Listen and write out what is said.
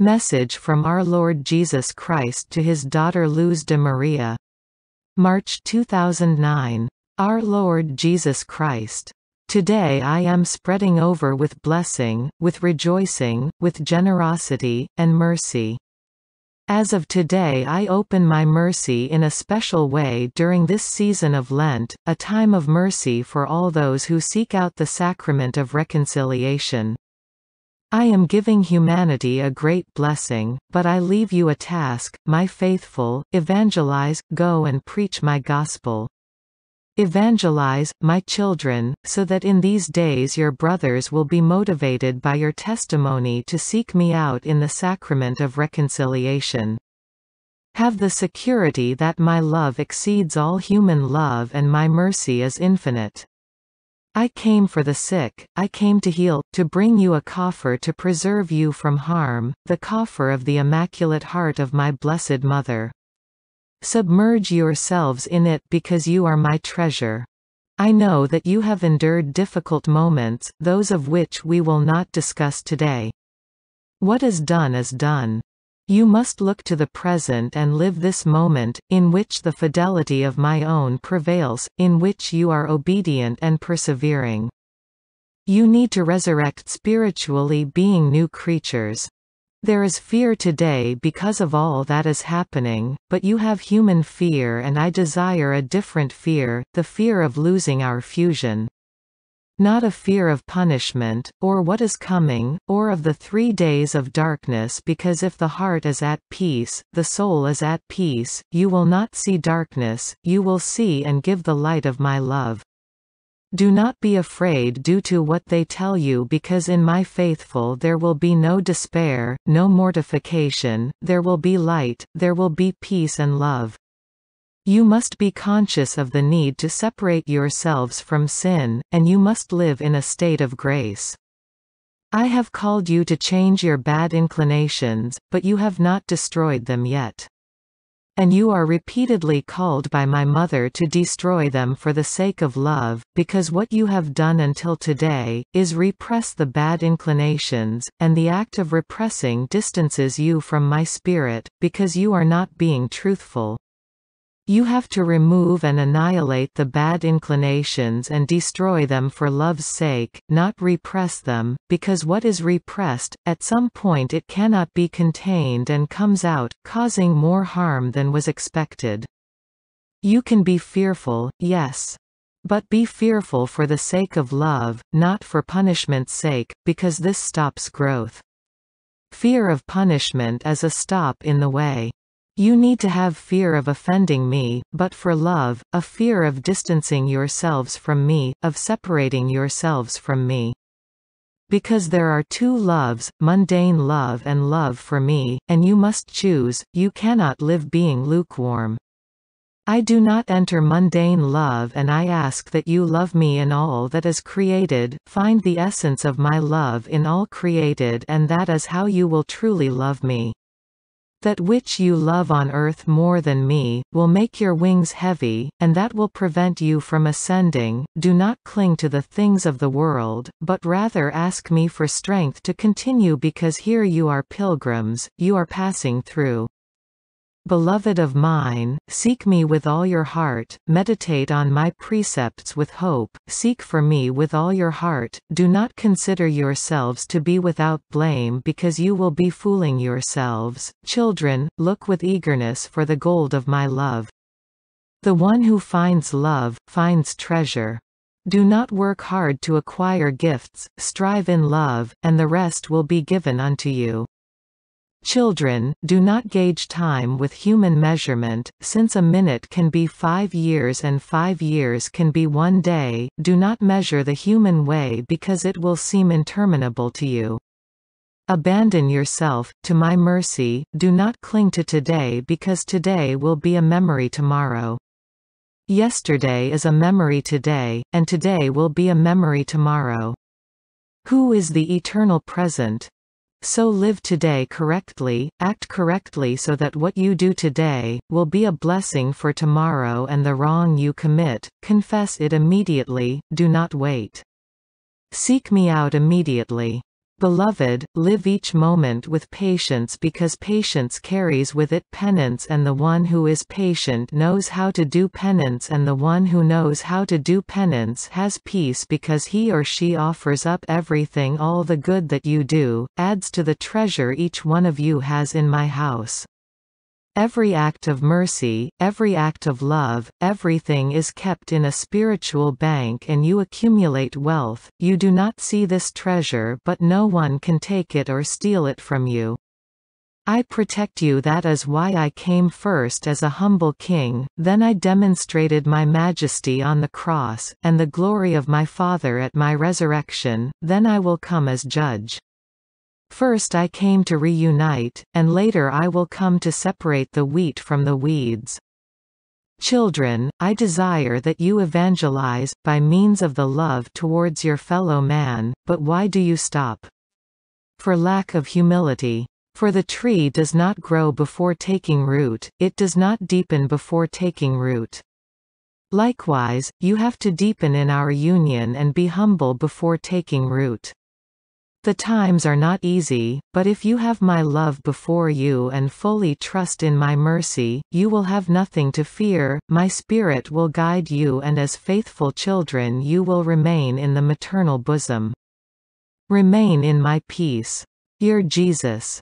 Message from Our Lord Jesus Christ to His daughter Luz de Maria. March 2009. Our Lord Jesus Christ. Today I am spreading over with blessing, with rejoicing, with generosity, and mercy. As of today I open my mercy in a special way during this season of Lent, a time of mercy for all those who seek out the sacrament of reconciliation. I am giving humanity a great blessing, but I leave you a task, my faithful, evangelize, go and preach my gospel. Evangelize, my children, so that in these days your brothers will be motivated by your testimony to seek me out in the sacrament of reconciliation. Have the security that my love exceeds all human love and my mercy is infinite. I came for the sick, I came to heal, to bring you a coffer to preserve you from harm, the coffer of the Immaculate Heart of my Blessed Mother. Submerge yourselves in it because you are my treasure. I know that you have endured difficult moments, those of which we will not discuss today. What is done is done. You must look to the present and live this moment, in which the fidelity of my own prevails, in which you are obedient and persevering. You need to resurrect spiritually being new creatures. There is fear today because of all that is happening, but you have human fear and I desire a different fear, the fear of losing our fusion. Not a fear of punishment, or what is coming, or of the three days of darkness because if the heart is at peace, the soul is at peace, you will not see darkness, you will see and give the light of my love. Do not be afraid due to what they tell you because in my faithful there will be no despair, no mortification, there will be light, there will be peace and love. You must be conscious of the need to separate yourselves from sin, and you must live in a state of grace. I have called you to change your bad inclinations, but you have not destroyed them yet. And you are repeatedly called by my mother to destroy them for the sake of love, because what you have done until today, is repress the bad inclinations, and the act of repressing distances you from my spirit, because you are not being truthful. You have to remove and annihilate the bad inclinations and destroy them for love's sake, not repress them, because what is repressed, at some point it cannot be contained and comes out, causing more harm than was expected. You can be fearful, yes. But be fearful for the sake of love, not for punishment's sake, because this stops growth. Fear of punishment is a stop in the way. You need to have fear of offending me, but for love, a fear of distancing yourselves from me, of separating yourselves from me. Because there are two loves, mundane love and love for me, and you must choose, you cannot live being lukewarm. I do not enter mundane love and I ask that you love me in all that is created, find the essence of my love in all created and that is how you will truly love me. That which you love on earth more than me, will make your wings heavy, and that will prevent you from ascending. Do not cling to the things of the world, but rather ask me for strength to continue because here you are pilgrims, you are passing through. Beloved of mine, seek me with all your heart, meditate on my precepts with hope, seek for me with all your heart, do not consider yourselves to be without blame because you will be fooling yourselves. Children, look with eagerness for the gold of my love. The one who finds love, finds treasure. Do not work hard to acquire gifts, strive in love, and the rest will be given unto you. Children, do not gauge time with human measurement, since a minute can be five years and five years can be one day, do not measure the human way because it will seem interminable to you. Abandon yourself, to my mercy, do not cling to today because today will be a memory tomorrow. Yesterday is a memory today, and today will be a memory tomorrow. Who is the eternal present? So live today correctly, act correctly so that what you do today, will be a blessing for tomorrow and the wrong you commit, confess it immediately, do not wait. Seek me out immediately. Beloved, live each moment with patience because patience carries with it penance and the one who is patient knows how to do penance and the one who knows how to do penance has peace because he or she offers up everything all the good that you do, adds to the treasure each one of you has in my house. Every act of mercy, every act of love, everything is kept in a spiritual bank and you accumulate wealth, you do not see this treasure but no one can take it or steal it from you. I protect you that is why I came first as a humble king, then I demonstrated my majesty on the cross, and the glory of my Father at my resurrection, then I will come as judge. First I came to reunite, and later I will come to separate the wheat from the weeds. Children, I desire that you evangelize, by means of the love towards your fellow man, but why do you stop? For lack of humility. For the tree does not grow before taking root, it does not deepen before taking root. Likewise, you have to deepen in our union and be humble before taking root. The times are not easy, but if you have my love before you and fully trust in my mercy, you will have nothing to fear, my spirit will guide you and as faithful children you will remain in the maternal bosom. Remain in my peace. Your Jesus.